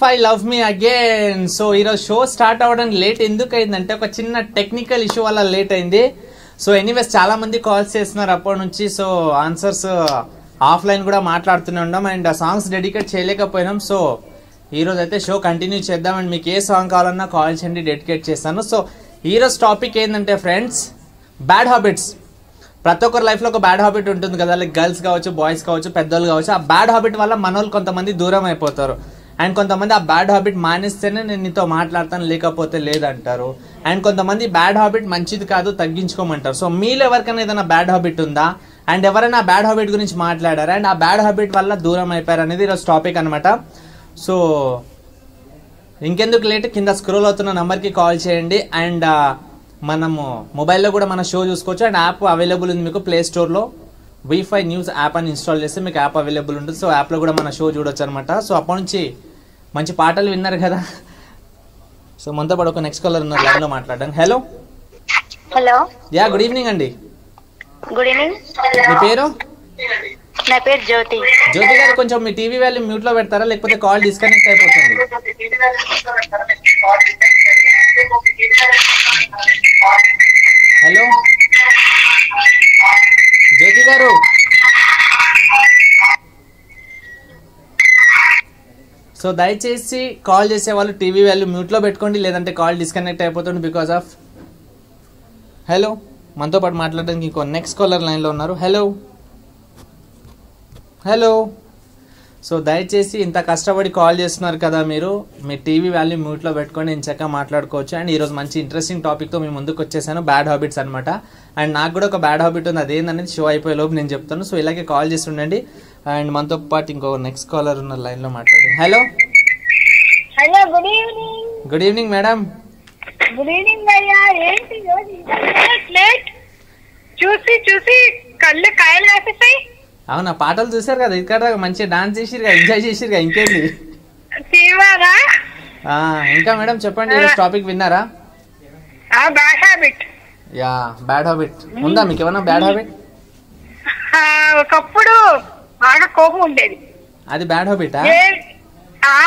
Five love me again so ఈరోజు show start అవ్వడానికి late ఎందుకు అయిందంటే ఒక చిన్న టెక్నికల్ ఇష్యూ వల్ల లేట్ అయింది. సో ఎనీవేస్ చాలా మంది కాల్స్ చేస్తున్నారు అప్పటి నుంచి. సో ఆన్సర్స్ ఆఫ్లైన్ కూడా మాట్లాడుతూనే ఉన్నాం. అండ్ ఆ సాంగ్స్ డెడికేట్ చేయలేకపోయినాం. సో ఈరోజు అయితే షో కంటిన్యూ చేద్దాం. అండ్ మీకు ఏ సాంగ్ కావాలన్నా కాల్ చేయండి డెడికేట్ చేస్తాను. సో ఈరోజు టాపిక్ ఏంటంటే ఫ్రెండ్స్ బ్యాడ్ హ్యాబిట్స్ ప్రతి ఒక్కరి లైఫ్లో ఒక బ్యాడ్ హ్యాబిట్ ఉంటుంది కదా. లైక్ గర్ల్స్ కావచ్చు బాయ్స్ కావచ్చు పెద్దోళ్ళు కావచ్చు. ఆ బ్యాడ్ హ్యాబిట్ వల్ల మనోళ్ళు కొంతమంది దూరం అయిపోతారు. అండ్ కొంతమంది ఆ బ్యాడ్ హ్యాబిట్ మానేస్తేనే నేను నీతో మాట్లాడతాను లేకపోతే లేదంటారు. అండ్ కొంతమంది బ్యాడ్ హ్యాబిట్ మంచిది కాదు తగ్గించుకోమంటారు. సో మీలో ఎవరికైనా ఏదైనా బ్యాడ్ హ్యాబిట్ ఉందా? అండ్ ఎవరైనా బ్యాడ్ హ్యాబిట్ గురించి మాట్లాడారా? అండ్ ఆ బ్యాడ్ హ్యాబిట్ వల్ల దూరం అయిపోయారు? అనేది ఈరోజు టాపిక్ అనమాట సో ఇంకెందుకు లేట్? కింద స్క్రోల్ అవుతున్న నెంబర్కి కాల్ చేయండి. అండ్ మనము మొబైల్లో కూడా మన షో చూసుకోవచ్చు. అండ్ యాప్ అవైలబుల్ ఉంది మీకు ప్లే స్టోర్లో వైఫై న్యూస్ యాప్ అని ఇన్స్టాల్ చేస్తే మీకు యాప్ అవైలబుల్ ఉంటుంది. సో యాప్లో కూడా మన షో చూడొచ్చు అనమాట సో అప్పటి నుంచి మంచి పాటలు విన్నారు కదా. సో మనతో పాటు ఒక నెక్స్ట్ కాలర్ ఉన్నారు లైన్లో మాట్లాడడానికి hello hello ya good evening అండి. గుడ్ ఈవినింగ్ మీ పేరు? నా పేరు జ్యోతి. జ్యోతి గారు కొంచెం మీ టీవీ వాల్యూ మ్యూట్లో పెడతారా? లేకపోతే కాల్ డిస్కనెక్ట్ అయిపోతుంది? హలో జ్యోతి గారు? సో దయచేసి కాల్ చేసే వాళ్ళు టీవీ వాల్యూ మ్యూట్లో పెట్టుకోండి లేదంటే కాల్ డిస్కనెక్ట్ అయిపోతుంది బికాస్ ఆఫ్ హలో మనతో పాటు మాట్లాడడానికి ఇంకో నెక్స్ట్ కాలర్ లైన్లో ఉన్నారు. హలో హలో సో దయచేసి ఇంత కష్టపడి కాల్ చేస్తున్నారు కదా మీరు మీ టీవీ వాల్యూ మ్యూట్లో పెట్టుకొని నేను చక్కగా మాట్లాడుకోవచ్చు. అండ్ ఈరోజు మంచి ఇంట్రెస్టింగ్ టాపిక్తో మీ ముందుకు వచ్చేసాను బ్యాడ్ హ్యాబిట్స్ అనమాట అండ్ నాకు కూడా ఒక బ్యాడ్ హ్యాబిట్ ఉంది అదేందనేది షో అయిపోయే లోపు నేను చెప్తాను. సో ఇలాగే కాల్ చేసి ఉండండి అండ్ మనతో పాటు ఇంకో నెక్స్ట్ కాలర్ ఉన్న లైన్లో మాట్లాడి hello hello good evening good evening madam good evening అయ్యా ఏంటి లేట్ చూసి చూసి కళ్ళు కాయలు కాసేసాయి. అవునా పాటలు చూసారు కదా ఇక్కడ మంచిగా డాన్స్ చేసిరుగా ఎంజాయ్ చేసిరుగా ఇంకేంటి? తీవారా? ఆ, ఇంకా మేడం చెప్పండి ఈరోజు టాపిక్ విన్నారా? Bad habit ya bad habit ఉందా మీకు ఏమన్నా బ్యాడ్ హ్యాబిట్ ఒకప్పుడు బాగా కోపం ఉండేది. అది బ్యాడ్ హ్యాబిటా ఏ- ఆ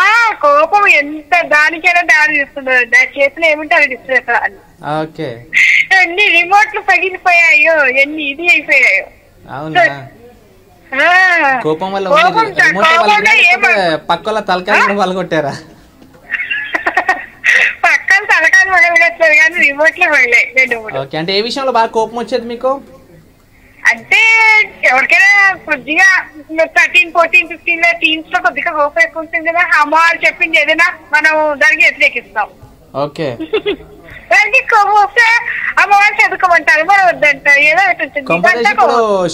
కోపం ఎంత దానికైనా దారి తీస్తుంది. దాని చేతిలో ఏమిటో అది డిస్ప్లే ఓకే. ఎన్ని రిమోట్లు పగిలిపోయాయో ఎన్ని ఇది అయిపోయాయో. అవునా. కోపం వల్ల పక్కల తలకాయ పలగొట్టారా పక్కన తలకాయలు పగలగట్లేదు కానీ రిమోట్లే ఓకే. అంటే ఏ విషయంలో బాగా కోపం వచ్చేది మీకు? అంటే ఎవరికైనా కొద్దిగా థర్టీన్ ఫోర్టీన్ ఫిఫ్టీన్ టీన్స్లో కొద్దిగా కోపం ఎక్కువ ఉంటుంది కదా. చెప్పింది ఏదైనా మనం దానికి వ్యతిరేకిస్తాం. ఓకే. దానికి వాళ్ళు చదువుకోమంటారు. మనం ఏదో ఒకటి.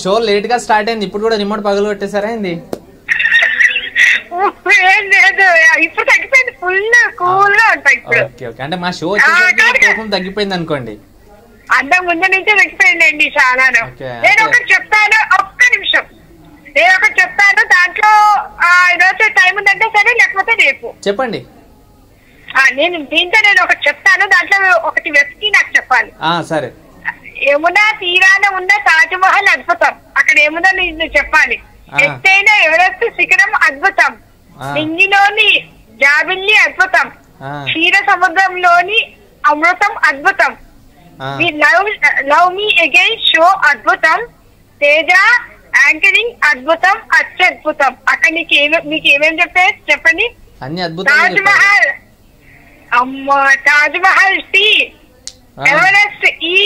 షో లేట్గా స్టార్ట్ అయింది. ఇప్పుడు కూడా రిమోట్ పగలు కొట్టేసారా ఏంది? లేదు. ఇప్పుడు తగ్గిపోయింది. ఫుల్ కూల్గా ఉంటాయి ఇప్పుడు. Okay okay. అంటే మా షో కోపం తగ్గిపోయింది అనుకోండి. అంతకు ముందు నుంచే తగ్గిపోయిందండి చాలాను నేను ఒకటి చెప్తాను ఒక్క నిమిషం. నేను ఒకటి చెప్తాను దాంట్లో ఈరోజు టైం ఉందంటే సరే లేకపోతే రేపు. చెప్పండి. నేను దీంతో నేను ఒకటి చెప్తాను దాంట్లో ఒకటి వ్యక్తి నాకు చెప్పాలి. సరే. యమునా తీరాన ఉన్న తాజ్ మహల్ అద్భుతం. అక్కడ ఏముందో నేను చెప్పాలి. ఎత్తైన ఎవరెస్ట్ శిఖరం అద్భుతం. నింగిలోని జాబిల్లి అద్భుతం. క్షీర సముద్రంలోని అమృతం అద్భుతం. The love love me again show అద్భుతం. తేజ యాంకరింగ్ అద్భుతం అత్యద్భుతం. అక్కడ నీకు ఏమే మీకు ఏమేమి చెప్పే చెప్పండి. అన్ని అద్భుతంగా తాజ్ చెప్పారు మహల్ అమ్మ తాజ్ మహల్ టీ ఎవరెస్ట్ ఈ.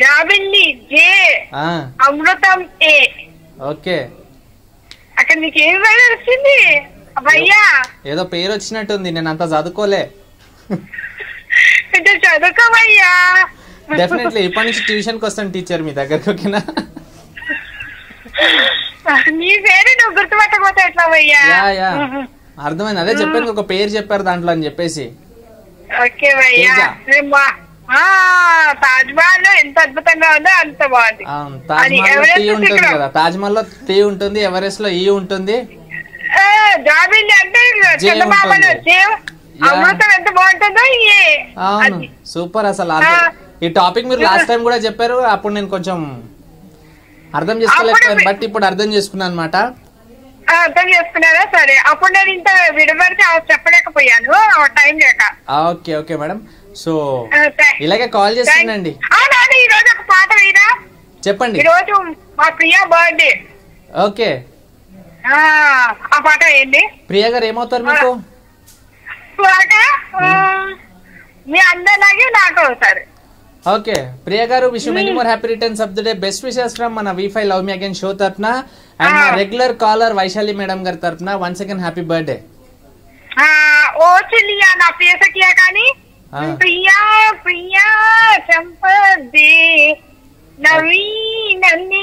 జాబిల్లి జే. అమృతం ఏ. ఓకే. అక్కడ నీకు ఏమి భయం వచ్చింది? భయ్యా ఏదో పేరు వచ్చినట్టుంది నేను అంత చదువుకోలే. కొంచెం చదువుకోవయ్యా డెఫినెట్లీ ఇప్పటి నుంచి ట్యూషన్కి వస్తాను టీచర్ మీ దగ్గరకు ఓకేనా నీ పేరు నువ్వు గుర్తుపట్టకపోతే ఎట్లా భయ్యా యా అర్థమైంది అదే చెప్పాను ఒక పేరు చెప్పారు దాంట్లో అని చెప్పేసి ఓకే భయ్యా తేజ. మహల్లో ఎంత అద్భుతంగా ఉందో అంత బాగుంది తాజ్ మహల్ టీ ఉంటుంది. కదా తాజ్ మహల్లో టీ ఉంటుంది ఎవరెస్ట్లో ఈ ఉంటుంది జాబిల్లి అంటే చందమామలో. అమృతం ఎంత బాగుంటుందో అవును. సూపర్ అసలు. ఈ టాపిక్ మీరు లాస్ట్ టైం కూడా చెప్పారు అప్పుడు నేను కొంచెం అర్థం చేసుకోలేకపోయాను అప్పుడు బట్ ఇప్పుడు అర్థం చేసుకున్నాను అనమాట ఆ, అర్థం చేసుకున్నారా? సరే అప్పుడు నేను ఇంత విడబడితే మర్చిపోయాను టైం లేక. Okay okay madam. సో ఇలాగే కాల్ అవునవును ఈ రోజు ఒక పాట వీరా చెప్పండి. ఈ రోజు మా ప్రియా బర్త్డే. ఓకే. ఆ పాట ఏంటి? ప్రియ గారు ఏమవుతారు మీకు? మీ అందరిలాగే నాకు అవుతారు. ఓకే ప్రియ గారు wish many more happy returns of the day best wishes from మన V five love me again show తరఫున అండ్ మా Ah. Regular caller Vaishali madam గారి తరఫున వన్ సెకండ్ హ్యాపీ బర్త్డే ఓ చెల్లియా నా ప్రియ సఖియా కానీ ఆ. ప్రియా ప్రియా చంపద్ది. నవీ నన్ను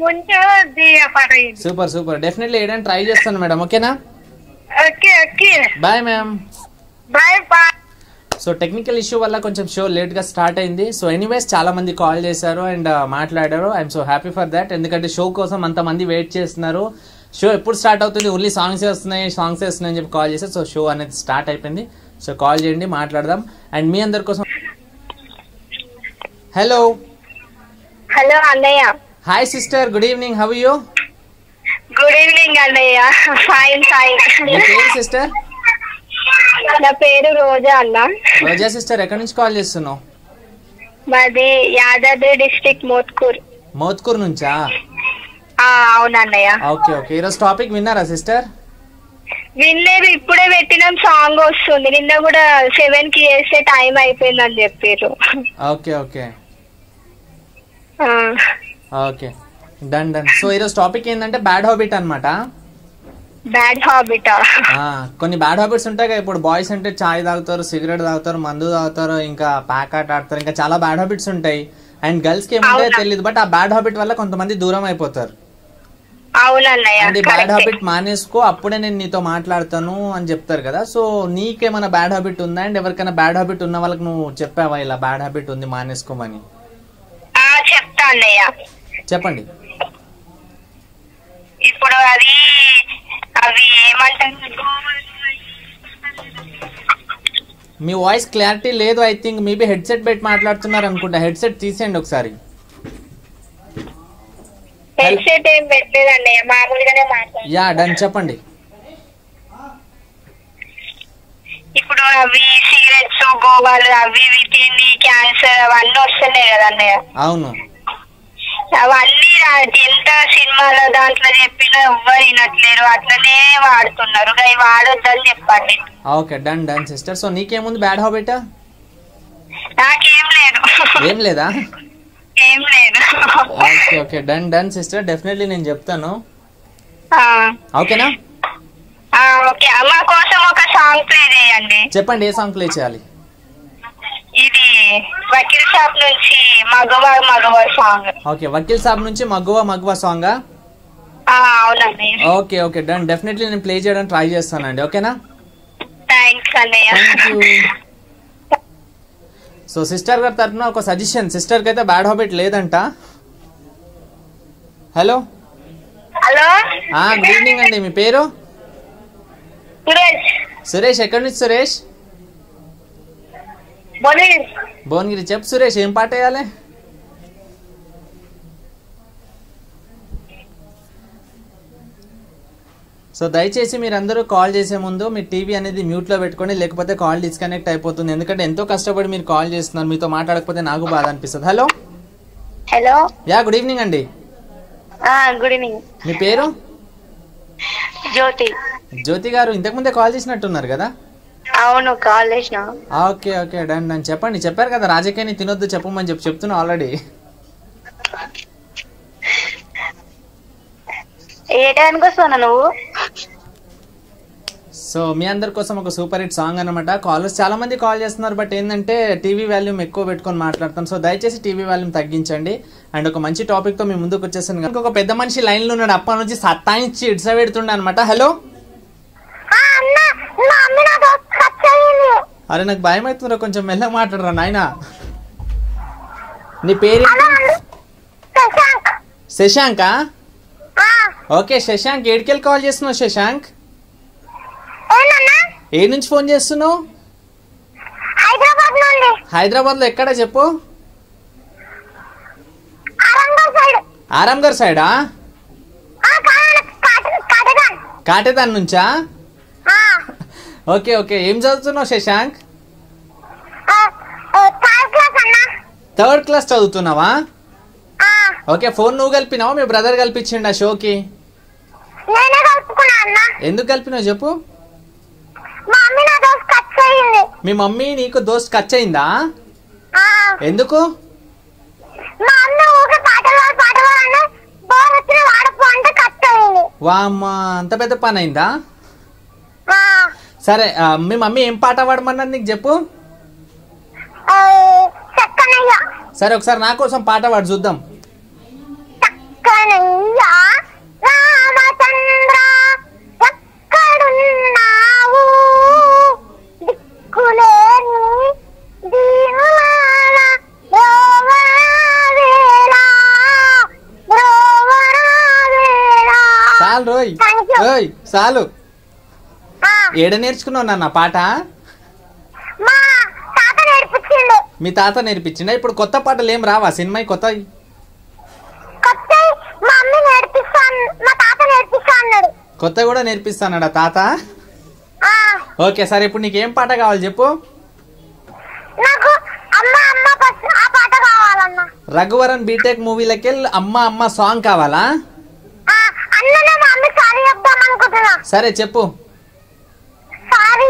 ముంచొద్ది ఆ పాట సూపర్ సూపర్ డెఫినెట్లీ వేయడానికి ట్రై చేస్తాను మేడం ఓకేనా okay okay bye ma'am bye bye so technical issue వల్ల కొంచెం షో లేట్గా స్టార్ట్ అయింది. సో ఎనీవేస్ చాలా మంది కాల్ చేశారు అండ్ మాట్లాడారు. I'm so happy for that ఎందుకంటే షో కోసం అంతమంది వెయిట్ చేస్తున్నారు. షో ఎప్పుడు స్టార్ట్ అవుతుంది? ఓన్లీ సాంగ్స్ వస్తున్నాయి సాంగ్స్ వస్తున్నాయి అని చెప్పి కాల్ చేశారు. సో షో అనేది స్టార్ట్ అయిపోయింది. సో కాల్ చేయండి మాట్లాడదాం. అండ్ మీ అందరి కోసం హలో హలో అన్నయ్య. Hi sister good evening how you good evening అన్నయ్య. ఫైన్ ఫైన్ సిస్టర్ నా పేరు రోజా అన్న. రోజా సిస్టర్ ఎక్కడి నుంచి కాల్ చేస్తున్నావు? మాది యాదాద్రి డిస్ట్రిక్ట్ మోత్కూర్. మోత్కూర్ నుంచా? ఆ, అవును అన్నయ్య ఓకే ఓకే. ఈరోజు టాపిక్ విన్నారా సిస్టర్? వినలేదు ఇప్పుడే పెట్టినాం సాంగ్ వస్తుంది. నిన్న కూడా సెవెన్కి చేస్తే టైం అయిపోయిందని చెప్పారు okay okay. Okay. Done done. So ఈరోజు టాపిక్ ఏంటంటే బ్యాడ్ హాబిట్ అనమాట బ్యాడ్ కొన్ని బ్యాడ్ హాబిట్స్ ఉంటాయి ఇప్పుడు బాయ్స్ అంటే చాయ్ తాగుతారు సిగరెట్ తాగుతారు మందు తాగుతారు ఇంకా ప్యాక్ ఆట ఆడతారు. ఇంకా చాలా బ్యాడ్ హాబిట్స్ ఉంటాయి. అండ్ గర్ల్స్కి ఏముంటాయో? తెలియదు బట్ ఆ బ్యాడ్ హాబిట్ వల్ల కొంతమంది దూరం అయిపోతారు. And bad. హాబిట్ మానేసుకో అప్పుడే నేను నీతో మాట్లాడతాను అని చెప్తారు కదా. సో నీకేమైనా బ్యాడ్ హాబిట్ ఉందా? అండ్ ఎవరికైనా బ్యాడ్ హాబిట్ ఉన్న వాళ్ళకి నువ్వు చెప్పావా ఇలా బ్యాడ్ హాబిట్ ఉంది మానేసుకోమని? చెప్పండి. ఇప్పుడు అది మీ వాయిస్ క్లారిటీ లేదు ఐ థింక్ మేబీ హెడ్సెట్ పెట్టి మాట్లాడుతున్నారు అనుకుంటా. హెడ్సెట్ తీసేయండి ఒకసారి. హెడ్సెట్ ఏం పెట్టలేదు అన్నయ్య మామూలుగానే మాట్లాడు యా డన్. చెప్పండి. ఇప్పుడు అవి సిగరెట్స్ గోవాలు అవి ఇవి తిండి క్యాన్సర్ అవన్నీ వస్తున్నాయి కదా అన్నయ్య అవును. అవన్నీ ఎంత సినిమాలో దాంట్లో చెప్పినా ఎవ్వరు వినట్లేరు. అట్లనే వాడుతున్నారు. అవి వాడొద్దని చెప్పండి. Okay. Done done sister. So నీకేముంది bad habit? నాకేం లేదు. ఏం లేదా? ఏం లేదు. Okay okay. Done done sister. Definitely నేను చెప్తాను. ఓకేనా? ఓకే. మా కోసం ఒక సాంగ్ ప్లే చేయండి. చెప్పండి ఏ సాంగ్ ప్లే చేయాలి? ఇది వకీల్ షాప్ నుంచి మగవ మగవ సాంగ్ ఓకే వకీల్ సాబ్ నుంచి మగువ మగువ సాంగా అవునండి. Okay okay done. డెఫినెట్లీ నేను ప్లే చేయడానికి ట్రై చేస్తానండి ఓకేనా? థ్యాంక్స్ సో సిస్టర్ గారి తరఫున ఒక సజెషన్ సిస్టర్కి అయితే బ్యాడ్ హాబిట్ లేదంట. హలో హలో గుడ్ ఈవినింగ్ అండి. మీ పేరు? సురేష్. సురేష్ ఎక్కడి నుంచి సురేష్? భువనగిరి చెప్పు సురేష్ ఏం పాట వేయాలి? సో దయచేసి మీరందరూ కాల్ చేసే ముందు మీ టీవీ అనేది మ్యూట్లో పెట్టుకోండి లేకపోతే కాల్ డిస్కనెక్ట్ అయిపోతుంది. ఎందుకంటే ఎంతో కష్టపడి మీరు కాల్ చేస్తున్నారు. మీతో మాట్లాడకపోతే నాకు బాధ అనిపిస్తుంది. Hello? Hello? Ya good evening అండి. Good evening. మీ పేరు? జ్యోతి. జ్యోతి గారు ఇంతకుముందే కాల్ చేసినట్టున్నారు కదా? అవును ఓకే ఓకే డన్ డన్. చెప్పండి చెప్పారు కదా రాజకీయాన్ని తినొద్దు చెప్పమని చెప్పి చెప్తున్నా ఆల్రెడీ ఏ టైంకి వస్తున్నా నువ్వు? సో మీ అందరి కోసం ఒక సూపర్ హిట్ సాంగ్ అనమాట కాలర్స్ చాలా మంది కాల్ చేస్తున్నారు బట్ ఏంటంటే టీవీ వాల్యూమ్ ఎక్కువ పెట్టుకొని మాట్లాడతాం. సో దయచేసి టీవీ వాల్యూమ్ తగ్గించండి. అండ్ ఒక మంచి టాపిక్తో మీ ముందుకు వచ్చేసాను. ఇంకొక పెద్ద మనిషి లైన్లో ఉన్నాడు అప్పటి నుంచి సత్తాయించి ఇడ్స పెడుతుండే అనమాట హలో అరే నాకు భయం అవుతుందిరా కొంచెం మెల్లగా మాట్లాడరా నాయన. నీ పేరు శశాంకా. ఓకే శశాంక్ ఏడికెళ్ళి కాల్ చేస్తున్నావు శశాంక్? ఏ నుంచి ఫోన్ చేస్తున్నావు? హైదరాబాద్లో ఎక్కడ చెప్పు? ఆరాంగర్ సైడా. కాటేదాన్ నుంచా? Okay okay. ఏం చదువుతున్నావు శశాంక్? థర్డ్ క్లాస్ అన్న. థర్డ్ క్లాస్ చదువుతున్నావా? ఓకే ఫోన్ నువ్వు కలిపినావా? మీ బ్రదర్ కల్పించిండు ఆ షోకి ఎందుకు కలిపినావు చెప్పు? మా మమ్మీ నీకు దోస్త్ ఖర్చు అయిందా ఎందుకు? వామ్మ అంత పెద్ద పని అయిందా? సరే మీ మమ్మీ ఏం పాట పాడమన్నది నీకు చెప్పు. సరే ఒకసారి నా కోసం పాట పాడు చూద్దాం. చాలు రోయ్. ఓయ్ చాలు. ఏడ నేర్చుకున్నావు నాన్న? పాట? మా తాత నేర్పించిండు. మీ తాత నేర్పించిందా ఇప్పుడు కొత్త పాటలు ఏం రావా? సినిమా కొత్త కొత్త కూడా నేర్పిస్తానడా తాత? ఓకే సరే ఇప్పుడు నీకు ఏం పాట కావాలి చెప్పు? నాకు అమ్మ అమ్మ ఫస్ట్ ఆ పాట కావాలన్న. రఘువరన్ బీటెక్ మూవీలకి అమ్మ అమ్మ సాంగ్ కావాలా? సరే చెప్పు సారీ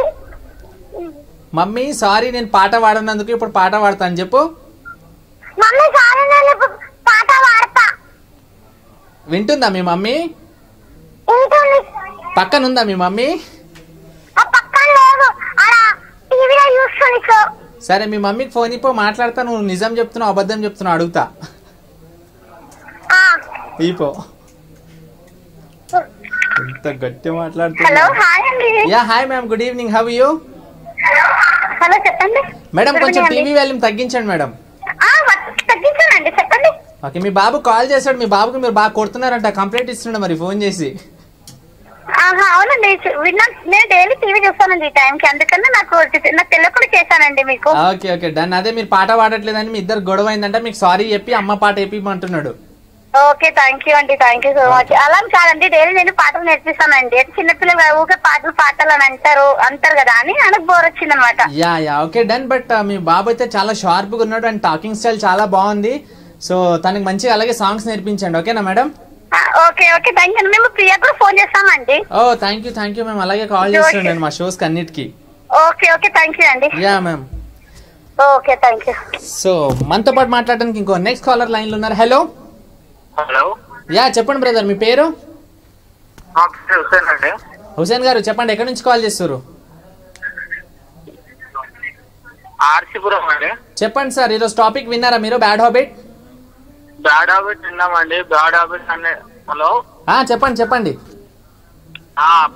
మమ్మీ సారీ నేను పాట పాడినందుకు ఇప్పుడు పాట పాడతాను చెప్పు. మమ్మీ సారీ నేను ఇప్పుడు పాట పాడతా. వింటుందా మీ మమ్మీ? పక్కనుందా మీ మమ్మీ? ఆ పక్కన లేదు. అలా టీవీలో చూస్తుంది సో సరే మీ మమ్మీకి ఫోన్ ఇప్పో మాట్లాడతా. నువ్వు నిజం చెప్తున్నావు అబద్ధం చెప్తున్నావు అడుగుతా. ఆ, ఈపో ఎంత గట్టి హలో మాట్లాడుతున్నా హాయ్ అండి. Ya hi ma'am good evening. How you? Hello చెప్పండి. మేడం కొంచెం టీవీ. వాల్యూమ్ తగ్గించండి మేడం. తగ్గించానండి చెప్పండి. ఓకే మీ బాబు కాల్ చేశాడు మీ బాబుకి మీరు బాగా కొడుతున్నారంట కంప్లైంట్ ఇస్తున్నాడు మరి ఫోన్ చేసి. ఆహా అవునండి చూ- విన్నా నేను డైలీ టీవీ చూస్తానండి ఈ టైంకి అందుకని నాకు నాకు తెలియకుండా చేశానండి మీకు. Okay okay done. అదే మీరు పాట పాడట్లేదని మీ ఇద్దరు గొడవ అయిందంటే మీకు సారీ చెప్పి అమ్మ పాట చెప్పిమంటున్నాడు ఓకే థ్యాంక్ యూ అండి థ్యాంక్ యూ సో మచ్ అలా కాదండి డైలీ నేను పాటలు నేర్పిస్తానండి. చిన్నపిల్లలు ఊకే పాటలు పాటలు అని అంటారు అంటారు కదా అని నాకు బోర్ వచ్చింది అనమాట ya ya okay done but మీ బాబు అయితే చాలా షార్ప్గా ఉన్నాడు అండ్ టాకింగ్ స్టైల్ చాలా బాగుంది. సో తనకి మంచిగా అలాగే సాంగ్స్ నేర్పించండి ఓకేనా madam okay okay thank you మేము ప్రియా కూడా ఫోన్ చేస్తామండి. Oh thank you thank you మేము అలాగే కాల్ చేస్తుండండి మా షోస్కి అన్నిటికీ ఓకే ఓకే థ్యాంక్ యూ అండి. Ya ma'am okay thank you so మనతో పాటు మాట్లాడడానికి ఇంకో నెక్స్ట్ కాలర్ లైన్లో ఉన్నారు. Hello hello? యా చెప్పండి బ్రదర్ మీ పేరు? హుసేన్ అండి. హుసేన్ గారు చెప్పండి ఎక్కడి నుంచి కాల్ చేస్తారు ఆర్సీపురం అండి. చెప్పండి సార్ ఈరోజు టాపిక్ విన్నారా మీరు బ్యాడ్ హాబిట్? బ్యాడ్ హాబిట్ విన్నామండి బ్యాడ్ హాబిట్ అనే హలో? చెప్పండి చెప్పండి.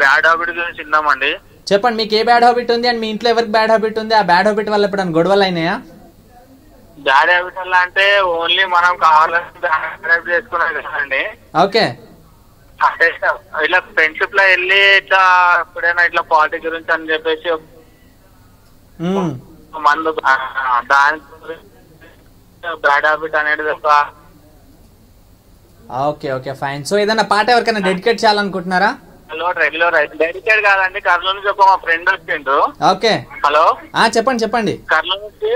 బ్యాడ్ హాబిట్ గురించి విన్నామండి. చెప్పండి మీకు ఏ బ్యాడ్ హాబిట్ ఉంది అండ్ మీ ఇంట్లో ఎవరికి బ్యాడ్ హాబిట్ ఉంది? ఆ బ్యాడ్ హాబిట్ వల్ల ఎప్పుడైనా గొడవలు అయినాయా? హాబిట్ వల్ల అంటే ఓన్లీ మనం కావాలని చేసుకున్నాం కదండి ఓకే. ఇట్లా ఫ్రెండ్షిప్లో వెళ్ళి ఇట్లా ఎప్పుడైనా ఇట్లా పార్టీ గురించి అని చెప్పేసి మందు దాని బ్యాడ్ అనేది ఒక ఓకే ఓకే ఫైన్ సో ఏదైనా పాట ఎవరికైనా డెడికేట్ చేయాలనుకుంటున్నారా? హలో రెగ్యులర్ డెడికేట్ కాదండి. కర్నూలు నుంచి ఒక మా ఫ్రెండ్ వచ్చిండ్రు ఓకే. హలో. ఆ చెప్పండి చెప్పండి. కర్నూలు నుంచి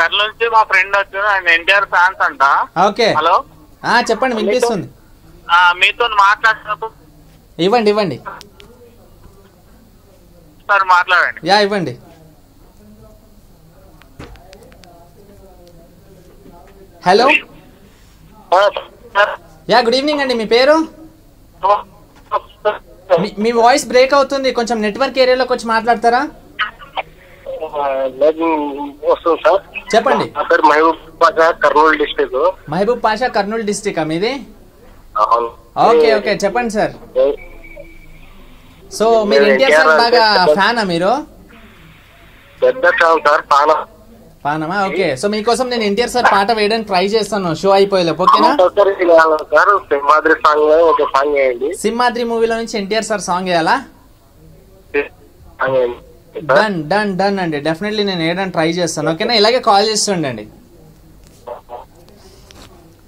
కర్నూలు నుంచి మా ఫ్రెండ్ వచ్చిండు ఆయన ఎన్టీఆర్ ఫ్యాన్స్ అంట. ఓకే. హలో? ఆ చెప్పండి వినిపిస్తుంది. మీతో మాట్లాడినప్పుడు ఇవ్వండి ఇవ్వండి. సార్ మాట్లాడండి. యా ఇవ్వండి. హలో? యా గుడ్ ఈవినింగ్ అండి. మీ పేరు? మీ- వాయిస్ బ్రేక్ అవుతుంది. కొంచెం నెట్వర్క్ ఏరియాలోకి వచ్చి మాట్లాడతారా? వస్తుంది సార్. చెప్పండి. పేరు మహబూబ్ బాషా కర్నూలు డిస్టిక్ మహబూబ్ పాషా కర్నూలు డిస్టిక్ మీది? ఓకే ఓకే చెప్పండి సార్. సో మీరు ఎన్టీఆర్ సార్ బాగా ఫ్యానా మీరు? పెద్ద ఫ్యాన్ సార్ పాన. పానమా? ఓకే. సో మీకోసం నేను ఎన్టీఆర్ సార్ పాట వేయడానికి ట్రై చేస్తాను. షో అయిపోయేలోపు ఓకేనా? సార్ సింహాద్రి సాంగ్ ఒక సాంగ్ వేయండి. సింహాద్రి మూవీలో నుంచి ఎన్టీఆర్ సార్ సాంగ్ వేయాలా? సార్. డన్ డన్ డన్ అండి. డెఫినెట్లీ నేను వేయడానికి ట్రై చేస్తాను. ఓకేనా ఇలాగే కాల్ చేస్తుండండి.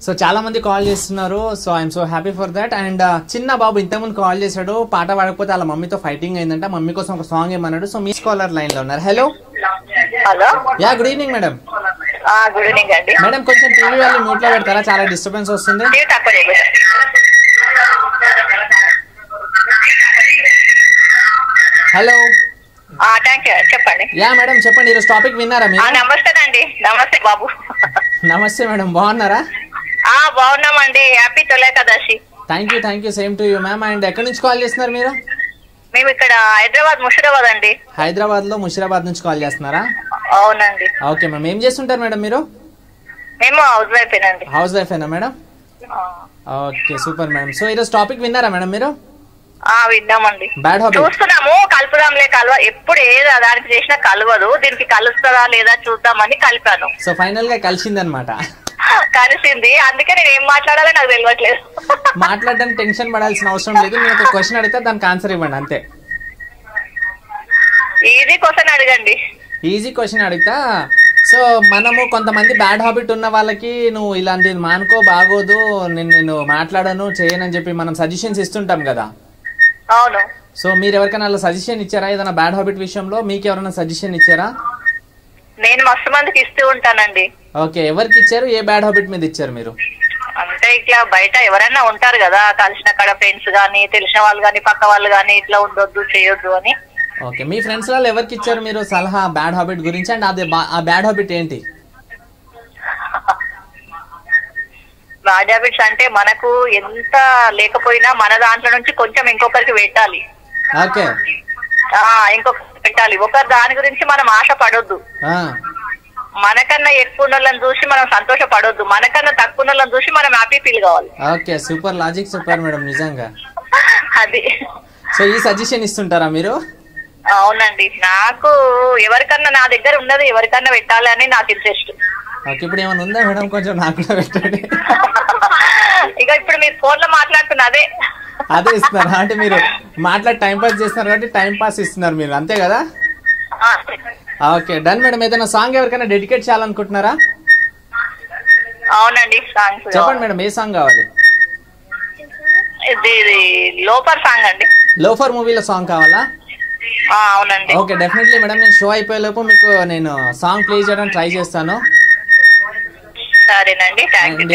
సో చాలా మంది కాల్ చేస్తున్నారు. So I'm so happy for that and చిన్న బాబు ఇంతకుముందు కాల్ చేశాడు. పాట పాడకపోతే వాళ్ళ మమ్మీతో ఫైటింగ్ అయిందంట. మమ్మీ కోసం ఒక సాంగ్ ఏమన్నాడు. సో మీ స్కాలర్ లైన్లో ఉన్నారు. Hello hello ya good evening madam good evening అండి. మేడం కొంచెం టీవీ వాళ్ళు మ్యూట్లో పెడతారా? చాలా డిస్టర్బెన్స్ వస్తుంది. హలో చెప్పండి. యా మేడం చెప్పండి. ఈరోజు టాపిక్ విన్నారా మీరు? నమస్తే అండి. నమస్తే బాబు. నమస్తే మేడం. బాగున్నారా? ఆ బాగున్నామండి. Happy తొలేకదశి thank you thank you same to you ma'am and ఎక్కడి నుంచి కాల్ చేస్తున్నారు మీరు? మేము ఇక్కడ హైదరాబాద్ ముషిరాబాద్ అండి. హైదరాబాద్లో ముషిరాబాద్ నుంచి కాల్ చేస్తున్నారా? అవునండి. ఓకే మ్యామ్ ఏం చేస్తుంటారు మేడం మీరు? మేము హౌస్ వైఫ్ అండి house వైఫేనా madam? Okay super madam so ఈరోజు టాపిక్ విన్నారా మేడం మీరు? విన్నామండి. చూస్తున్నాము కలుపుదాంలే కలవ ఎప్పుడు ఏది దానికి చేసినా కలవదు దీనికి కలుస్తుందా లేదా చూద్దామని కలిపాను. సో ఫైనల్గా కలిసిందనమాట. కలిసింది అందుకే నేను ఏం మాట్లాడాలో నాకు తెలియట్లేదు మాట్లాడడానికి టెన్షన్ పడాల్సిన అవసరం లేదు నేను ఒక క్వశ్చన్ అడిగితే దానికి ఆన్సర్ ఇవ్వండి అంతే. ఈజీ క్వశ్చన్ అడగండి. ఈజీ క్వశ్చన్ అడుగుతా సో మనము కొంతమంది బ్యాడ్ హాబిట్ ఉన్న వాళ్ళకి నువ్వు ఇలాంటిది మానుకో బాగోదు నేను నేను మాట్లాడను చేయనని చెప్పి మనం సజెషన్స్ ఇస్తుంటాం కదా. అవును. సో మీరు ఎవరికైనా అలా సజెషన్ ఇచ్చారా? ఏదైనా బ్యాడ్ హాబిట్ విషయంలో మీకు ఎవరైనా సజెషన్ ఇచ్చారా? నేను మస్తు మందికి ఇస్తూ ఉంటానండి. ఓకే ఎవరికి ఇచ్చారు? ఏ బ్యాడ్ హాబిట్ మీద ఇచ్చారు మీరు? అంటే ఇట్లా బయట ఎవరైనా ఉంటారు కదా కలిసిన కాడ ఫ్రెండ్స్ గానీ తెలిసిన వాళ్ళు గానీ పక్క వాళ్ళు గానీ ఇట్లా ఉండొద్దు చేయొద్దు అని. ఓకే మీ ఫ్రెండ్స్ వాళ్ళు ఎవరికి ఇచ్చారు మీరు సలహా బ్యాడ్ హాబిట్ గురించి? అండ్ అదే ఆ బ్యాడ్ హాబిట్ ఏంటి? బ్యాడ్ హ్యాబిట్స్ అంటే మనకు ఎంత లేకపోయినా మన దాంట్లో నుంచి కొంచెం ఇంకొకరికి పెట్టాలి. ఇంకొకరికి పెట్టాలి. ఒకరి దాని గురించి మనం ఆశ పడొద్దు మనకన్నా ఎక్కువ ఉన్న వాళ్ళని చూసి మనం సంతోషపడొద్దు. మనకన్నా తక్కువ ఉన్న వాళ్ళని చూసి మనం హ్యాపీ ఫీల్ కావాలి. Okay super. లాజిక్ చెప్పారు మేడం నిజంగా. అది. సో ఈ సజెషన్ ఇస్తుంటారా మీరు? అవునండి. నాకు ఎవరికన్నా నా దగ్గర ఉన్నది ఎవరికన్నా పెట్టాలి అని నాకు ఇంట్రెస్ట్ ఓకే ఇప్పుడు ఏమైనా ఉందా మేడం? కొంచెం నాకు కూడా పెట్టండి. ఇక ఇప్పుడు మీరు ఫోన్లో మాట్లాడుతున్న అదే. అదే ఇస్తున్నారా. అంటే మీరు మాట్లాడి టైం పాస్ చేస్తున్నారు కాబట్టి టైం పాస్ ఇస్తున్నారు మీరు. అంతే కదా? Okay done madam. ఏదైనా సాంగ్ ఎవరికైనా డెడికేట్ చేయాలనుకుంటున్నారా? అవునండి సాంగ్స్. చెప్పండి మేడం ఏ సాంగ్ కావాలి? ఇది లోపర్ సాంగ్ అండి. లోఫర్ మూవీలో సాంగ్ కావాలా? అవునండి. ఓకే డెఫినెట్లీ మేడం నేను షో అయిపోయేలోపు మీకు నేను సాంగ్ ప్లే చేయడానికి ట్రై చేస్తాను. సరేనండి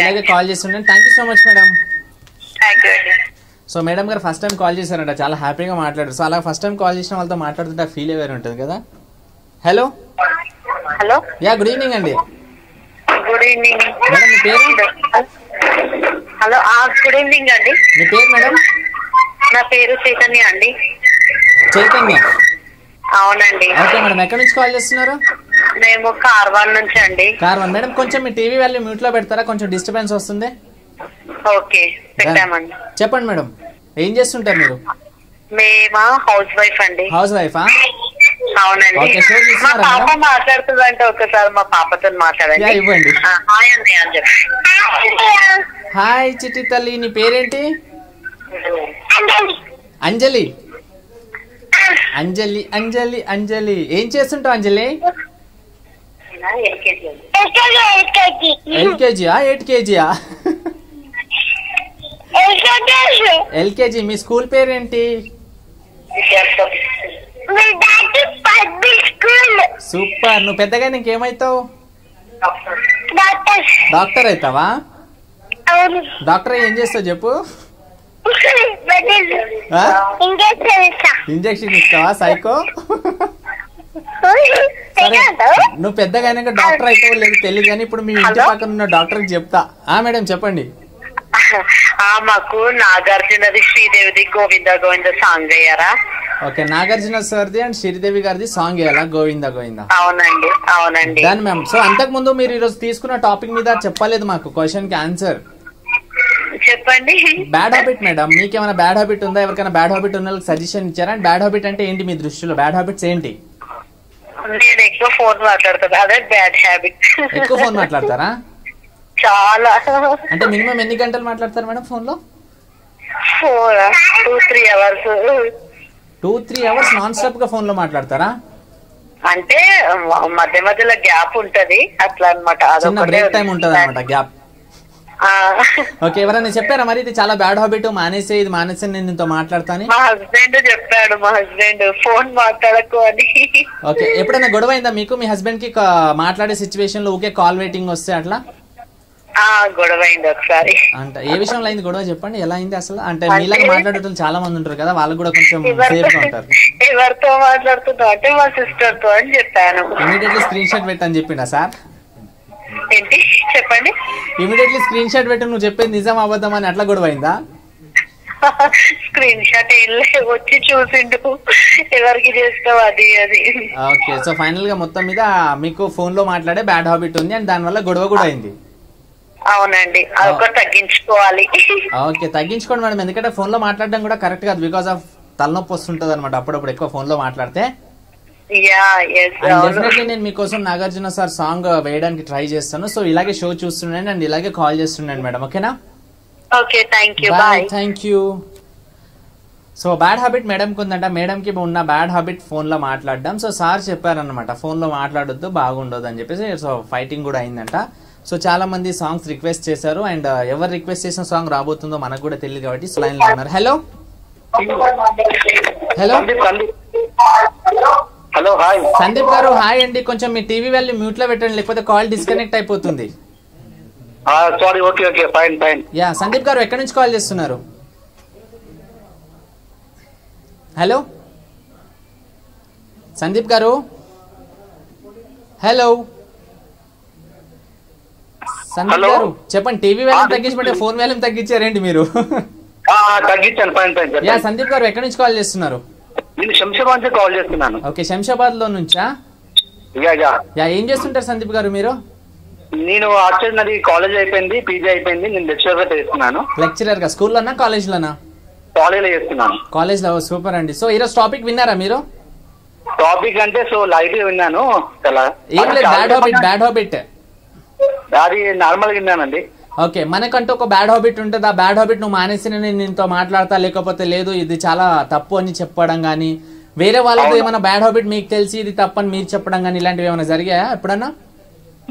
ఇలాగే call చేస్తుండండి thank you so much madam thank you అండి. సో మేడం గారు ఫస్ట్ టైం కాల్ చేశారంట చాలా హ్యాపీగా మాట్లాడారు. సో అలా ఫస్ట్ టైం కాల్ చేసిన వాళ్ళతో మాట్లాడుతుంటే ఫీల్ వేరే ఉంటుంది కదా. Hello hello? Ya good evening అండి. గుడ్ ఈవినింగ్ మేడం మీ పేరు? హలో గుడ్ ఈవినింగ్ అండి. మీ పేరు మేడం నా పేరు చైతన్య అండి. చైతన్య. అవునండి. ఓకే మేడం ఎక్కడి నుంచి కాల్ చేస్తున్నారు? మేము కార్వాన్ నుంచి అండి. కార్వన్ మేడం కొంచెం మీ టీవీ వాల్యూ మ్యూట్లో పెడతారా? కొంచెం డిస్టర్బెన్స్ వస్తుంది. ఓకే పెట్టామండి. చెప్పండి మేడం ఏం చేస్తుంటారు మీరు? మేమా హౌస్ వైఫ్ అండి. హౌస్ వైఫా? అవునండి. మా పాప? మాట్లాడుతుందంటే ఒకసారి మా పాపతో మాట్లాడండి. ఇవ్వండి. హాయ్ అండి అని చెప్పి హాయ్ చిట్టి తల్లి నీ పేరేంటి? అంజలి. అంజలి అంజలి అంజలి. ఏం చేస్తుంటావు అంజలి? ఎల్కేజీ ఎల్కేజీయా ఎయిట్ కేజీయా ఎల్కేజీ. మీ స్కూల్ పేరేంటి? సూపర్. నువ్వు పెద్దగా నీకేమవుతావు డాక్టర్. అవుతావా డాక్టర్ ఏం చేస్తావు చెప్పు? ఇంజెక్షన్ ఇస్తావా సైకో సరే నువ్వు పెద్దగా అయినాక డాక్టర్ అవుతావో లేదు తెలియదు కానీ ఇప్పుడు మీ ఇంటి? పక్కన ఉన్న డాక్టర్కి చెప్తా. ఆ మేడం చెప్పండి. మాకు నాగార్జునది శ్రీదేవిది గోవింద గోవింద సాంగ్ అయ్యారా ఓకే నాగార్జున సార్ది అండ్ శ్రీదేవి గారిది సాంగ్ వేయాలా? గోవిందా గోవిందా. అవునండి అవునండి. డన్ మ్యామ్ సో అంతకు ముందు మీరు ఈరోజు తీసుకున్న టాపిక్ మీద చెప్పలేదు మాకు క్వశ్చన్కి ఆన్సర్ చెప్పండి. బ్యాడ్ హ్యాబిట్ మేడం మీకేమైనా బ్యాడ్ హ్యాబిట్ ఉందా? ఎవరికైనా బ్యాడ్ హ్యాబిట్ ఉన్న సజెషన్ ఇచ్చారా? అండ్ బ్యాడ్ హ్యాబిట్ అంటే ఏంటి మీ దృష్టిలో? బ్యాడ్ హ్యాబిట్స్ ఏంటి? నేను ఎక్కువ ఫోన్ మాట్లాడుతాను. అదే బ్యాడ్ హ్యాబిట్ ఎక్కువ ఫోన్ మాట్లాడతారా? చాలా. అంటే మినిమం ఎన్ని గంటలు మాట్లాడతారు మేడం ఫోన్లో? Four two three hours two three hours non స్టాప్గా ఫోన్లో మాట్లాడతారా? అంటే మధ్య మధ్యలో గ్యాప్ ఉంటది. అట్లా అనమాట బ్రేక్ టైం ఉంటది అనమాట గ్యాప్ ఓకే ఎవరైనా చెప్పారా మరి? ఇది చాలా బ్యాడ్ హాబిట్ మానేసే ఇది మానేసే నేను నీతో మాట్లాడతాను మా హస్బెండ్ చెప్పాడు మా హస్బెండ్ ఫోన్ మాట్లాడకు అని. ఓకే ఎప్పుడైనా గొడవ అయిందా మీకు? మీ హస్బెండ్కి మాట్లాడే సిచ్యువేషన్లో ఊకే కాల్ వెయిటింగ్ వస్తే అట్లా? ఆ గొడవ అయింది ఒకసారి. అంటే ఏ విషయంలో అయింది గొడవ చెప్పండి ఎలా అయింది అసలు? అంటే మీలాగా మాట్లాడేటోళ్ళు చాలా మంది ఉంటారు కదా వాళ్ళకి కూడా కొంచెం సేఫ్గా ఉంటారు. ఎవరితో మాట్లాడుతున్నావు అంటే మా సిస్టర్తో అని చెప్పాను. ఇమీడియట్లీ స్క్రీన్ షాట్ పెట్టని చెప్పిండా సార్? ఏంటి? చెప్పండి. ఇమీడియట్లీ స్క్రీన్ షాట్ పెట్టి నువ్వు చెప్పేది నిజం అబద్ధం అని అట్లా గొడవ అయిందా స్క్రీన్ షాట్ వచ్చి చూసిండు. ఎవరికి చేస్తావు అది అది. ఓకే సో ఫైనల్గా మొత్తం మీద మీకు ఫోన్లో మాట్లాడే బ్యాడ్ హాబిట్ ఉంది అండ్ దానివల్ల గొడవ కూడా అయింది. అవునండి అదొకటి తగ్గించుకోవాలి. ఓకే తగ్గించుకోండి మేడం ఎందుకంటే ఫోన్లో మాట్లాడడం కూడా కరెక్ట్ కాదు బికాస్ ఆఫ్ తలనొప్పి వస్తుంటది అనమాట అప్పుడప్పుడు ఎక్కువ ఫోన్లో మాట్లాడితే. డెఫినెట్లీ నేను మీకోసం నాగార్జున సార్ సాంగ్ వేయడానికి ట్రై చేస్తాను. సో ఇలాగే షో చూస్తుండండి అండ్ ఇలాగే కాల్ చేస్తుండండి మేడం ఓకేనా okay thank you bye thank you so bad habit మేడంకి ఉందంట. మేడంకి ఉన్న బ్యాడ్ హ్యాబిట్ ఫోన్లో మాట్లాడడం. సో సార్ చెప్పారనమాట ఫోన్లో మాట్లాడొద్దు బాగుండదు అని చెప్పేసి. సో ఫైటింగ్ కూడా అయిందంట. సో చాలా మంది సాంగ్స్ రిక్వెస్ట్ చేశారు అండ్ ఎవరు రిక్వెస్ట్ చేసిన సాంగ్ రాబోతుందో మనకు కూడా తెలియదు కాబట్టి సో లైన్లో ఉన్నారు. Hello hello hello hi. Sandeep గారు హాయ్ అండి. కొంచెం మీ టీవీ వాల్యూ మ్యూట్లో పెట్టండి లేకపోతే కాల్ డిస్కనెక్ట్ అయిపోతుంది. Sorry okay okay fine fine ya Sandeep గారు ఎక్కడి నుంచి కాల్ చేస్తున్నారు? హలో? సందీప్ గారు? హలో? సందీప్? గారు చెప్పండి టీవీ వాల్యూమ్ తగ్గించమంటే ఫోన్ వాల్యూమ్ తగ్గించారేంటి మీరు? తగ్గించాను సందీప్ గారు ఎక్కడి నుంచి కాల్ చేస్తున్నారు? నేను శంషాబాద్ నుంచి కాల్ చేస్తున్నాను. ఓకే శంషాబాద్లో నుంచా? Yeah yeah. యా ఏం చేస్తుంటారు సందీప్ గారు మీరు? నేను ఆర్చర్డ్ నాది కాలేజ్ అయిపోయింది పీజీ అయిపోయింది నేను లెక్చర్గా చేస్తున్నాను. లెక్చరర్గా స్కూల్లోనా కాలేజ్లోనా? కాలేజ్ చేస్తున్నాను. కాలేజ్లో సూపర్ అండి. సో ఈరోజు టాపిక్ విన్నారా మీరు? టాపిక్ అంటే సో లైట్గా విన్నాను. చాలా బ్యాడ్ హాబిట్ బ్యాడ్ హాబిట్ అది నార్మల్గా విన్నానండి. ఓకే మనకంటూ ఒక బ్యాడ్ హాబిట్ ఉంటుంది. ఆ బ్యాడ్ హాబిట్ నువ్వు మానేసి నేను నీతో మాట్లాడతా లేకపోతే లేదు ఇది చాలా తప్పు అని చెప్పడం కానీ వేరే వాళ్ళతో అవును. ఏమైనా బ్యాడ్ హాబిట్ మీకు తెలిసి ఇది తప్పని మీరు చెప్పడం కానీ ఇలాంటివి ఏమైనా జరిగాయా ఎప్పుడన్నా?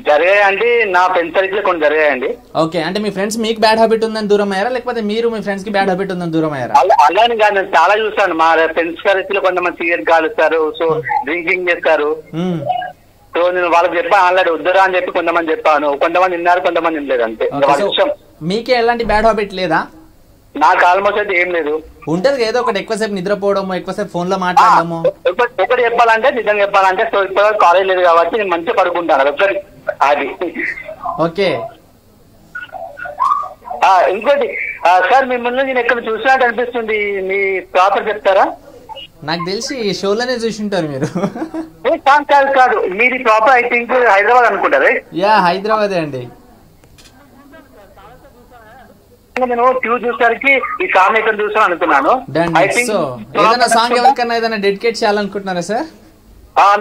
జరిగాయండి. నా ఫ్రెండ్స్ సర్కిల్ కొన్ని జరిగాయండి. ఓకే అంటే మీ ఫ్రెండ్స్ మీకు బ్యాడ్ హాబిట్ ఉందని దూరం అయ్యారా? లేకపోతే మీరు మీ ఫ్రెండ్స్కి బ్యాడ్ హాబిట్ ఉందని దూరం అయ్యారా? అలా అలాని కాదు నేను చాలా చూసాను మా ఫ్రెండ్స్ సర్కిల్ కొంతమంది సిగరెట్ కాలుస్తారు సో డ్రింకింగ్ చేస్తారు. సో నేను వాళ్ళకి చెప్పాను ఆల్రెడీ వద్దురా అని చెప్పి కొంతమంది చెప్పాను. కొంతమంది విన్నారు కొంతమంది వినలేదు అంతే. వాళ్ళ ఇష్టం. మీకే ఎలాంటి బ్యాడ్ హాబిట్ లేదా? నాకు ఆల్మోస్ట్ అయితే ఏం లేదు. ఉంటది ఏదో ఒకటి ఎక్కువసేపు నిద్రపోవడము ఎక్కువసేపు ఫోన్లో ఆ, మాట్లాడడము ఒకటి ఒకటి చెప్పాలంటే నిజంగా చెప్పాలంటే సో ఇప్పుడు కాలేజ్ లేదు కాబట్టి నేను మంచిగా పడుకుంటాను ఒకటి అది. ఓకే. ఇంకోటి సార్ మిమ్మల్ని నేను ఎక్కడ చూసినట్టు అనిపిస్తుంది? మీ ప్రాపర్ చెప్తారా? నాకు తెలిసి ఈ షోలోనే చూసింటారు మీరు. ఏ, కాదు కాదు కాదు. మీది ప్రాపర్ ఐ థింక్ హైదరాబాద్ అనుకుంటారు? యా హైదరాబాదే అండి. నేను ట్యూ చూసరికి ఈ సాంగ్ ఎక్కడ చూసాను అనుకున్నాను. Think సో ఏదైనా సాంగ్ ఎవరికైనా ఏదైనా డెడికేట్ చేయాలనుకుంటున్నారా సార్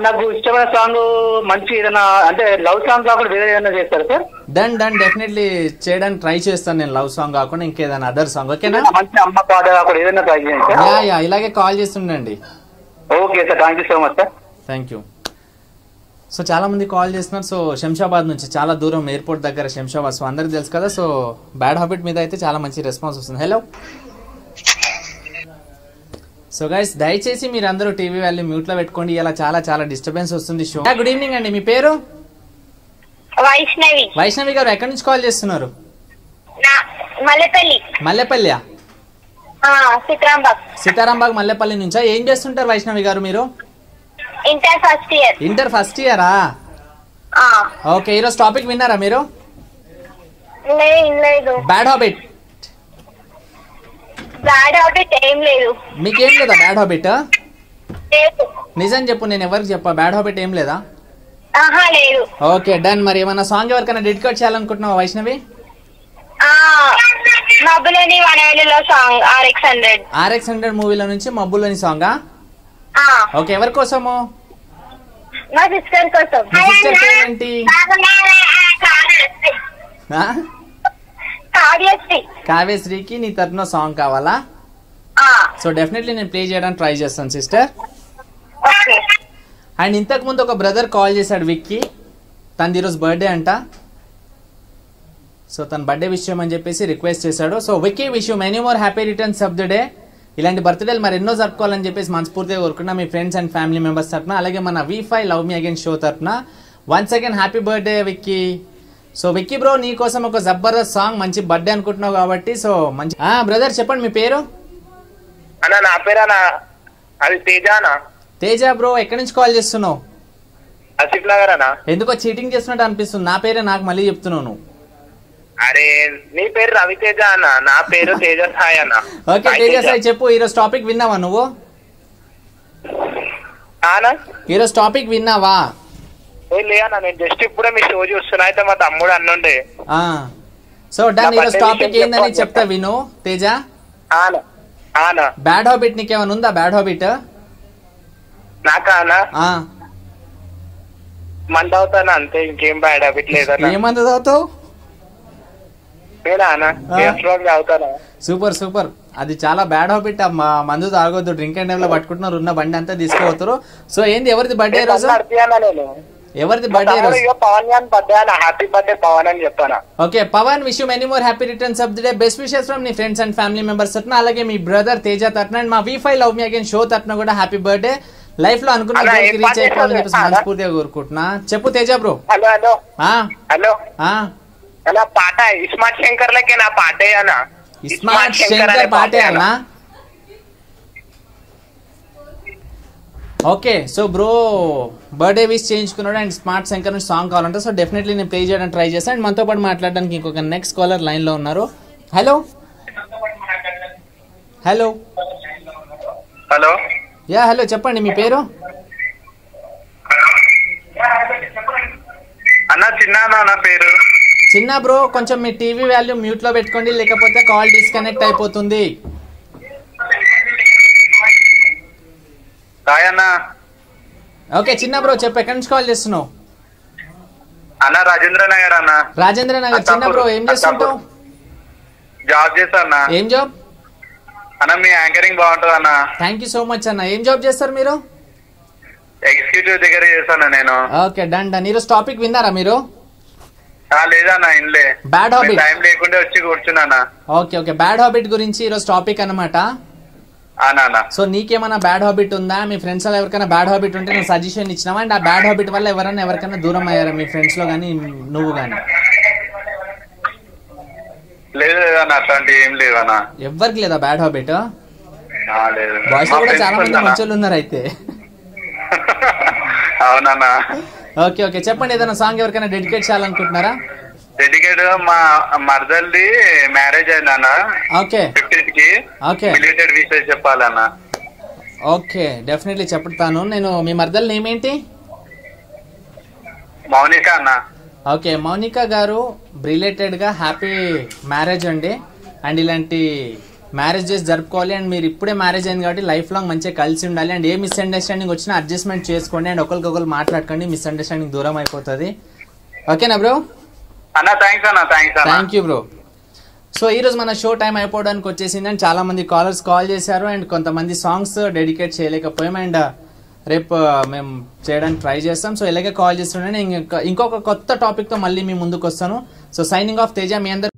నాకు ఇష్టమైన సాంగ్ మంచి ఏదైనా అంటే లవ్ సాంగ్ కాకుండా వేరే ఏదైనా చేస్తారు సార్? డన్ డన్ డెఫినెట్లీ చేయడానికి ట్రై చేస్తాను నేను లవ్ సాంగ్ కాకుండా ఇంకేదైనా అదర్ సాంగ్ ఓకేనా మంచి అమ్మ పాట కాకుండా ఏదైనా ట్రై చేయండి యా యా ఇలాగే call చేస్తుండండి. Okay sir thank you so much sir thank you so చాలా మంది కాల్ చేస్తున్నారు సో శంషాబాద్ నుంచి చాలా దూరం ఎయిర్పోర్ట్ దగ్గర శంషాబాద్ సో అందరికి తెలుసు కదా సో బ్యాడ్ హాబిట్ మీద అయితే చాలా మంచి రెస్పాన్స్ వస్తుంది. హలో సో గైస్ దయచేసి మీరు అందరూ టీవీ వాల్యూ మ్యూట్లో పెట్టుకోండి. ఇలా చాలా చాలా డిస్టర్బెన్స్ వస్తుంది షో గుడ్ ఈవినింగ్ అండి. మీ పేరు? వైష్ణవి. వైష్ణవి గారు ఎక్కడి నుంచి కాల్ చేస్తున్నారు? మల్లెపల్లి. మల్లెపల్లి సిత్రాంబాగ్. మల్లెపల్లి నుంచా? ఏం చేస్తుంటారు వైష్ణవి గారు మీరు? Inter first year inter first ఇయరా ఓకే ఈరోజు టాపిక్ విన్నారా మీరు? బ్యాడ్ హాబిట్ బ్యాడ్ అవుట్ ఏం లేదు. మీకేం లేదా బ్యాడ్ హాబిట్ నిజం చెప్పు నేను ఎవరికి చెప్పా? బ్యాడ్ హాబిట్ ఏం లేదా? Okay done. మరి ఏమైనా సాంగ్ ఎవరికైనా డెడికేట్ చేయాలనుకుంటున్నావా వైష్ణవి? మబ్బులని వనవెల్లిలో song RX hundred. RX hundred మూవీలో నుంచి మబ్బులోని సాంగా? ఓకే ఎవరి కోసము? మా సిస్టర్ కోసం. సిస్టర్ పేరేంటి? కావ్యశ్రీ. కావ్యశ్రీకి నీ తరఫున సాంగ్ కావాలా? సో డెఫినెట్లీ నేను ప్లే చేయడానికి ట్రై చేస్తాను సిస్టర్. అండ్ ఇంతకు ముందు ఒక బ్రదర్ కాల్ చేశాడు విక్కీ. తనది ఈరోజు బర్త్డే అంట. సో తన బర్త్డే విషయం అని చెప్పేసి రిక్వెస్ట్ చేశాడు. సో వికీ విషయం many more happy returns of the day. ఇలాంటి బర్త్డేలు మరి ఎన్నో జరుపుకోవాలని చెప్పేసి మనస్ఫూర్తిగా కోరుకున్నా మీ ఫ్రెండ్స్ అండ్ ఫ్యామిలీ మెంబర్స్ తరఫున అలాగే మన V five love me again show తరఫున once again happy birthday Vicky. So Vicky bro నీ కోసం ఒక జబర్దస్త్ సాంగ్ మంచి బర్త్డే అనుకుంటున్నావు కాబట్టి సో మంచి బ్రదర్ చెప్పండి మీ పేరు? అన్న నా పేరు అన్న. అది తేజ అన్న. తేజ బ్రో ఎక్కడి నుంచి కాల్ చేస్తున్నావు? ఆసిఫ్ నగర్ అన్న. ఎందుకో చీటింగ్ చేస్తున్నట్టు అనిపిస్తుంది. నా పేరే నాకు మళ్ళీ చెప్తున్నావు నువ్వు. అరే నీ పేరు రవితేజ అన్న. నా పేరు తేజ సాయి అన్న. ఓకే తేజ. సాయి చెప్పు ఈరోజు టాపిక్ విన్నావా నువ్వు? ఆ ఈరోజు టాపిక్ విన్నావా? నేను జస్ట్ ఇప్పుడే మీ షో చూస్తున్నా. అయితే మా తమ్ముడు అన్నుండే. సో డన్ ఈరోజు టాపిక్ ఏందని. చెప్తా విను. తేజ? బ్యాడ్ హాబిట్ నీకేమైనా ఉందా? బ్యాడ్ హాబిట్ నాకా అన్న? మంద అవుతాను అంతే ఇంకేం బ్యాడ్ ఏమంది అవుతాను? Super super. అది చాలా బ్యాడ్ హాబిట్ మందు తాగొద్దు డ్రింక్ అండ్లో పట్టుకుంటున్నారు ఉన్న బండి అంతా తీసుకుపోతారు. సో ఏంది ఎవరిది బర్త్డే రోజు? ఎవరిది బర్త్డే పవన్ గాని బర్త్డే అన్న. హ్యాపీ బర్త్డే పవన్ అని చెప్పాను okay Pavan wish you many more happy returns of the day best wishes from నీ ఫ్రెండ్స్ అండ్ ఫ్యామిలీ మెంబర్స్ తరఫున అలాగే మీ బ్రదర్ తేజ తరఫున అండ్ మా V five love me again show తరఫున కూడా హ్యాపీ బర్త్డే లైఫ్లో అనుకున్న రీచ్ అయిపోవాలని చెప్పేసి చేస్తావు? మనస్ఫూర్తిగా కోరుకుంటున్నా. చెప్పు Teja bro hello hello. Hello. పాట ఇస్మార్ట్ శంకర్ లకే నా పాటే అన్న. స్మార్ట్ శంకర్ అనే పాటే పాటే అన్నా. Okay so bro birthday wish చేయించుకున్నాడు and Smart Shankar నుంచి సాంగ్ కావాలంటే సో డెఫినెట్లీ నేను ప్లే చేయడానికి ట్రై చేస్తాను అండ్ మనతో పాటు మాట్లాడడానికి ఇంకొక నెక్స్ట్ కాలర్ లైన్లో ఉన్నారు. Hello hello hello yeah hello చెప్పండి మీ పేరు? అన్న చిన్న నా పేరు. చిన్న బ్రో కొంచెం మీ టీవీ వాల్యూ మ్యూట్లో పెట్టుకోండి లేకపోతే కాల్ డిస్కనెక్ట్ అయిపోతుంది హాయ్ అన్న ఓకే చిన్న బ్రో చెప్పు ఎక్కడి నుంచి కాల్ చేస్తున్నావు? అన్న రాజేంద్ర నగర్ అన్న. రాజేంద్ర నగర్ చిన్న బ్రో ఏం చేస్తుంటావు? జాబ్ చేస్తా అన్న. ఏం జాబ్? అన్న మీ యాంకరింగ్ బాగుంటుంది అన్న. థ్యాంక్ యూ సో మచ్ అన్న. ఏం జాబ్ చేస్తారు మీరు? ఎగ్జిక్యూటివ్ దగ్గర చేస్తాను నేను. Okay done done. ఈరోజు టాపిక్ విన్నారా మీరు? లేదన్న ఇన్లే. Bad habit. టైం లేకుండా వచ్చి కూర్చున్నానా ఓకే ఓకే. బ్యాడ్ హాబిట్ గురించి ఈరోజు టాపిక్ అన్నమాట. అన్న సో నీకేమైనా బ్యాడ్ హాబిట్ ఉందా? మీ ఫ్రెండ్స్లో ఎవరికైనా బ్యాడ్ హాబిట్ ఉంటే నేను సజెషన్ ఇచ్చినావా? అండ్ ఆ బ్యాడ్ హాబిట్ వల్ల ఎవరైనా ఎవరికైనా దూరం అయ్యారా మీ ఫ్రెండ్స్లో కానీ నువ్వు కానీ లేదు అట్లాంటి ఏం ఎవరికి లేదా బ్యాడ్ హాబిట్ బాయ్స్ కూడా చాలా మంది? మంచోళ్ళు ఉన్నారు అయితే. అవునన్నా. Okay okay. చెప్పండి ఏదైనా సాంగ్ ఎవరికైనా డెడికేట్ చేయాలనుకుంటున్నారా? డెడికేట్ మా మరదల్ది మ్యారేజ్ అయిందన్న ఓకే ఫిఫ్టీన్త్కి ఓకే రిలేటెడ్ విషయం చెప్పాలన్న. ఓకే డెఫినెట్లీ చెప్తాను. నేను మీ మర్దల్ నేమ్ ఏంటి మౌనిక అన్న. ఓకే మౌనిక గారు రిలేటెడ్గా హ్యాపీ మ్యారేజ్ అండి. అండ్ ఇలాంటి మ్యారేజెస్ జరుపుకోవాలి. అండ్ మీరు ఇప్పుడే మ్యారేజ్ అయింది కాబట్టి లైఫ్ లాంగ్ మంచిగా కలిసి ఉండాలి. అండ్ ఏ మిస్అండర్స్టాండింగ్ వచ్చినా అడ్జస్ట్మెంట్ చేసుకోండి. అండ్ ఒకరికొకరు మాట్లాడుకోండి. మిస్అండర్స్టాండింగ్ దూరం అయిపోతుంది. ఓకేనా బ్రో అన్న థ్యాంక్స్ అన్న థ్యాంక్స్ అన్న. థ్యాంక్ యూ బ్రో సో ఈ రోజు మన షో టైం అయిపోవడానికి వచ్చేసింది అండ్ చాలా మంది కాలర్స్ కాల్ చేశారు అండ్ కొంతమంది సాంగ్స్ డెడికేట్ చేయలేకపోయాం అండ్ uh, రేపు uh, మేము చేయడానికి ట్రై చేస్తాం. సో ఇలాగే కాల్ చేస్తుండే ఇంకొక ఇంకొక కొత్త టాపిక్తో మళ్ళీ మీ ముందుకు వస్తాను. సో సైనింగ్ ఆఫ్ తేజ మీ అందరు